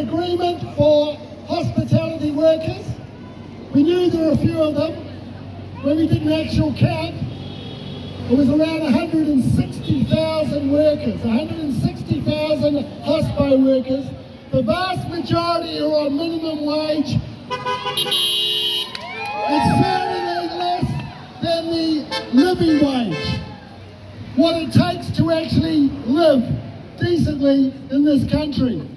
agreement for hospitality workers. We knew there were a few of them. When we did an actual count, it was around 160,000 workers, 160,000 hospo workers. The vast majority are on minimum wage. It's certainly less than the living wage. What it takes to actually live decently in this country.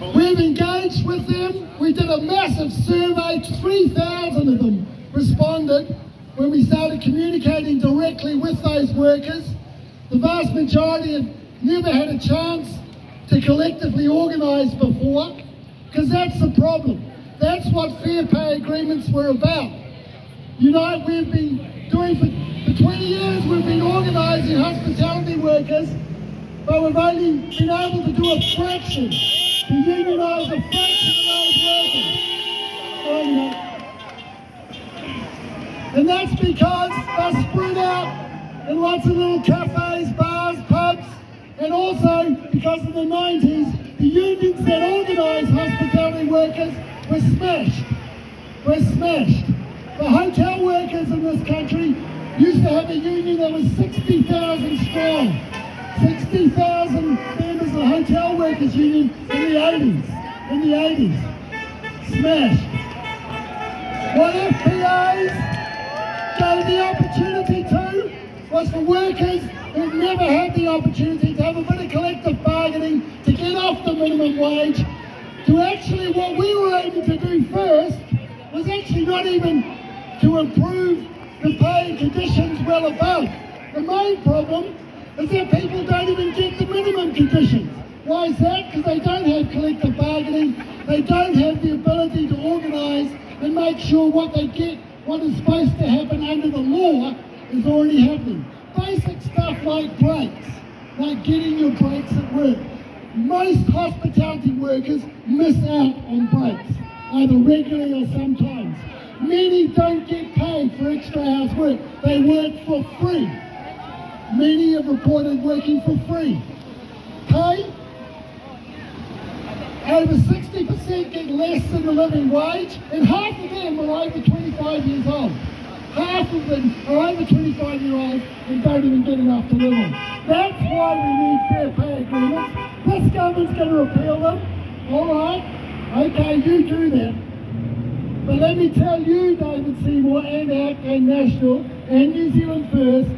We've engaged with them. We did a massive survey. 3,000 of them responded when we started communicating directly with those workers. The vast majority have never had a chance to collectively organise before, because that's the problem. That's what fair pay agreements were about. You know, we've been doing for, for 20 years, we've been organising hospitality workers, but we've only been able to do a fraction a fraction of workers. Oh, you. And that's because they're spread out in lots of little cafes, bars, pubs, and also because in the 90s, the unions that organised hospitality workers were smashed. Were smashed. The hotel workers in this country used to have a union that was 60,000 strong. 60,000 members of the Hotel Workers Union in the 80s. In the 80s. Smashed. What FPAs gave the opportunity to was for workers who've never had the opportunity to have a bit of collective bargaining to get off the minimum wage to actually what we were able to do first was actually not even to improve the pay conditions well above. The main problem is that people don't even get the minimum conditions. Why is that? Because they don't have collective bargaining, they don't have the ability to organise and make sure what they get, what is supposed to happen under the law, is already happening. Basic stuff like breaks, like getting your breaks at work. Most hospitality workers miss out on breaks, either regularly or sometimes. Many don't get paid for extra hours work. They work for free. Many have reported working for free. Pay? Over 60% get less than the living wage, and half of them are over 25 years old. Half of them are over 25 year olds and don't even get enough to live on. That's why we need fair pay agreements. This government's going to repeal them. All right, okay, you do that. But let me tell you, David Seymour and ACT and National and New Zealand First,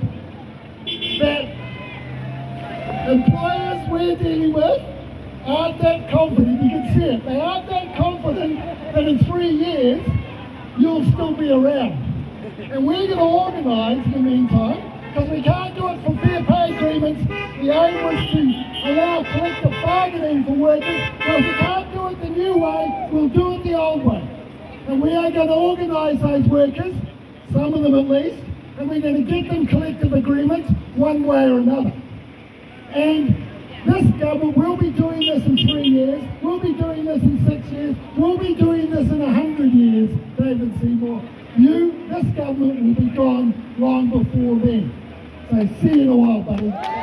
that employers we're dealing with aren't that confident, you can see it, they aren't that confident that in three years you'll still be around. And we're going to organise in the meantime, because we can't do it for fair pay agreements. The aim was to allow collective bargaining for workers. Well, if we can't do it the new way, we'll do it the old way. And we are going to organise those workers, some of them at least, and we're going to get them collective agreements one way or another. And this government will be doing this in three years, we'll be doing this in six years, we'll be doing this in a hundred years, David Seymour. You, this government will be gone long before then. So see you in a while, buddy.